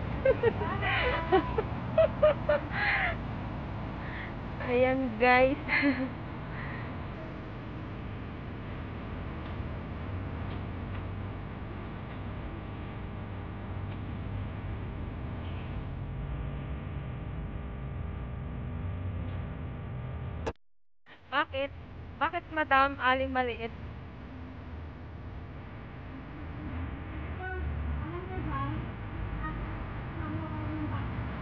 Ayan guys. Bakit? Bakit madam aling maliit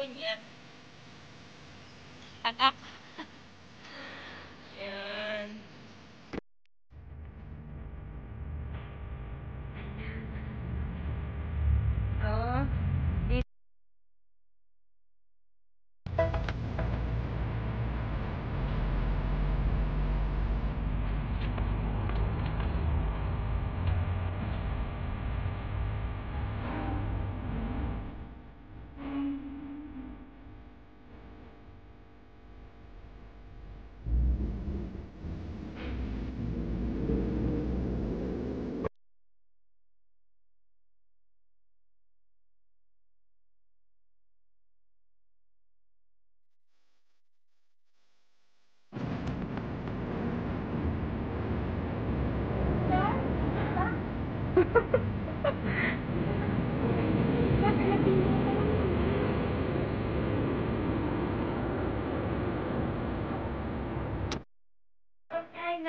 Ibon yan. Anak.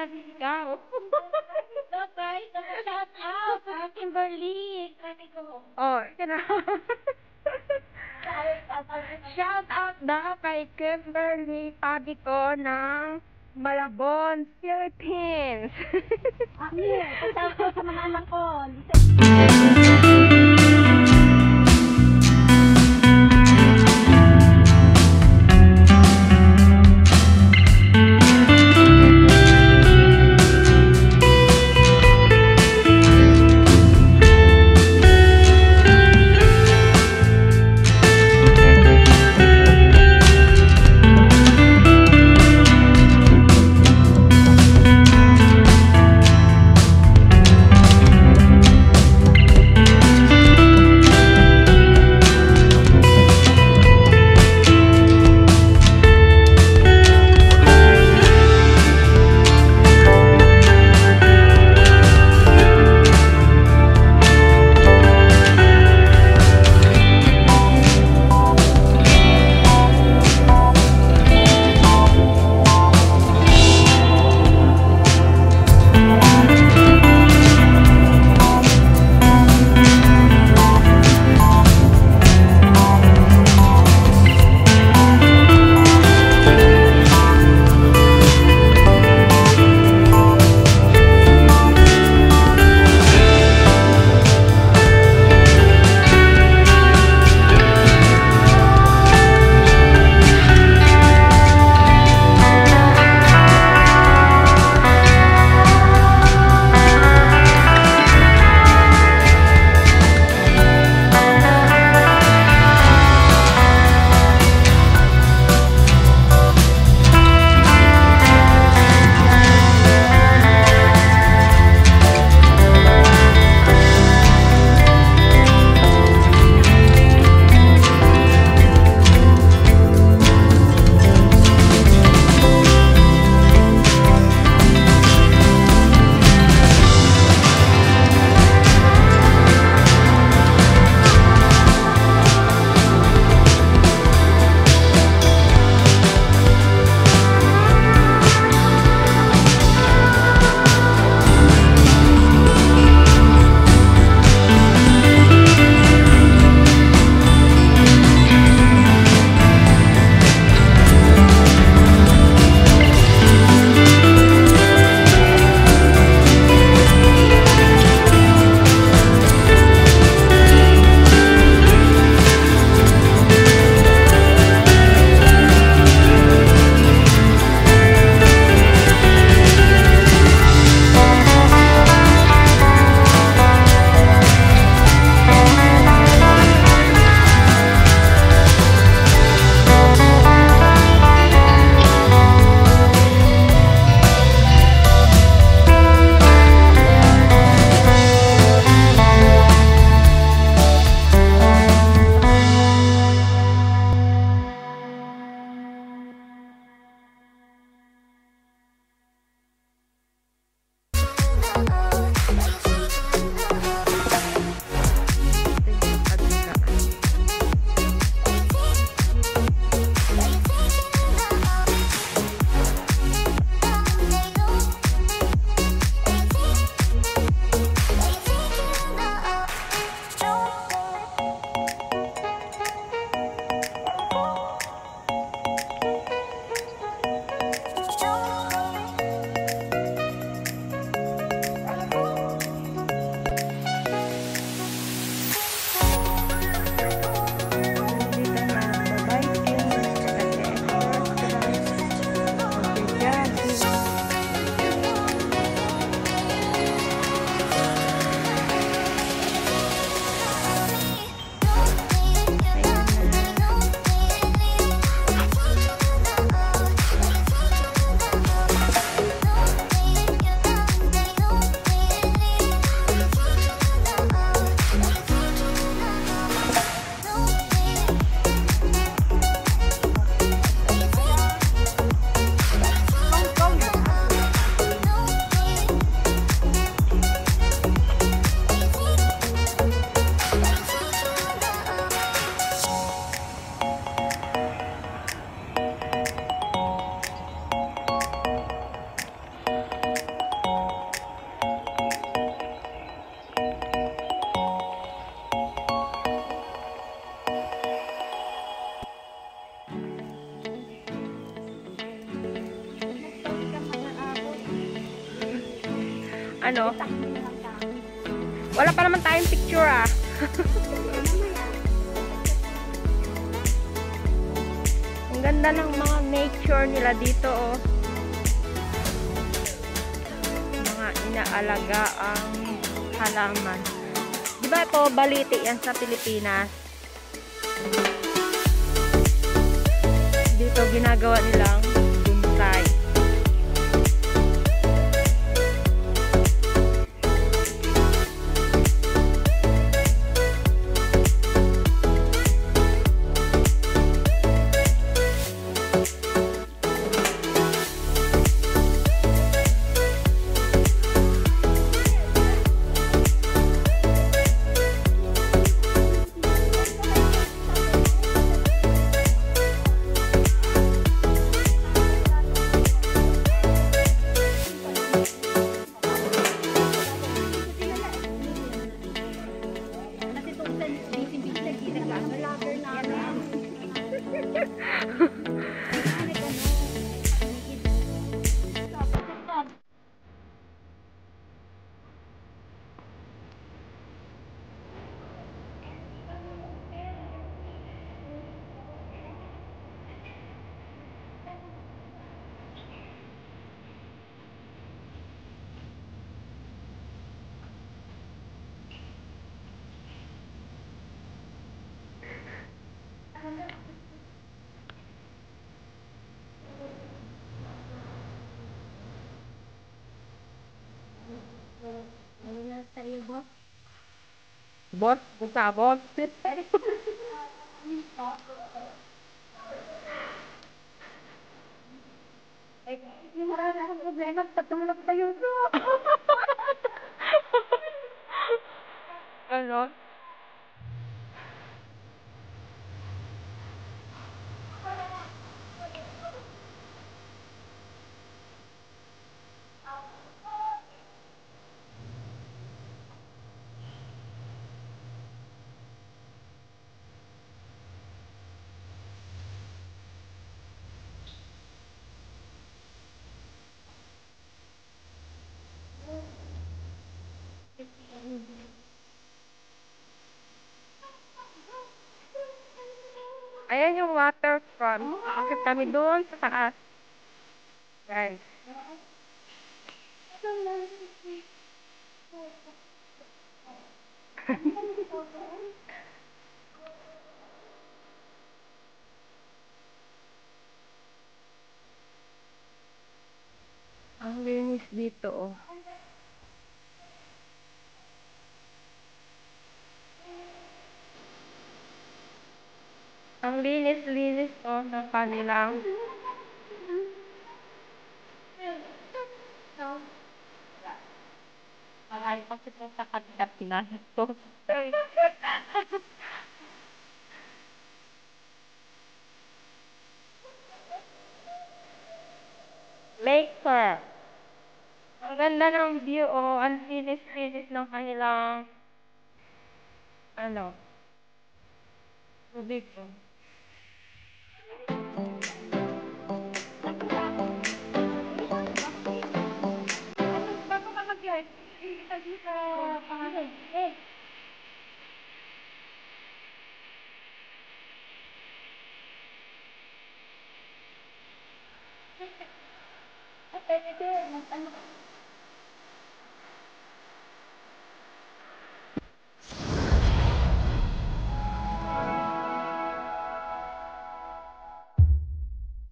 Nasigaw. Shout out sa Kimberly. Oh, na. Shout out daw kay Kimberly Pabico ng Malabon, Philippines. Ko sa mga anak ko. Ano. Wala pa naman tayong picture ah. Ang ganda ng mga nature nila dito oh. Mga inaalaga ang halaman. Di ba ito, baliti yan sa Pilipinas? Dito ginagawa nilang Bot, buka bot. Yung marami akong problema, lang tayo to. ano? Ayan yung waterfront. Bakit kami doon sa taas? Guys. Ang linis dito, oh. Ang linis-linis, oh, ng kanilang Marami kasi po sa kanilap na ito. Lake Park. Ang ganda ng view, oh. Ang linis-linis ng kanilang ano, tubig, oh. Isa dito sa pangalan. Eh, At pwede,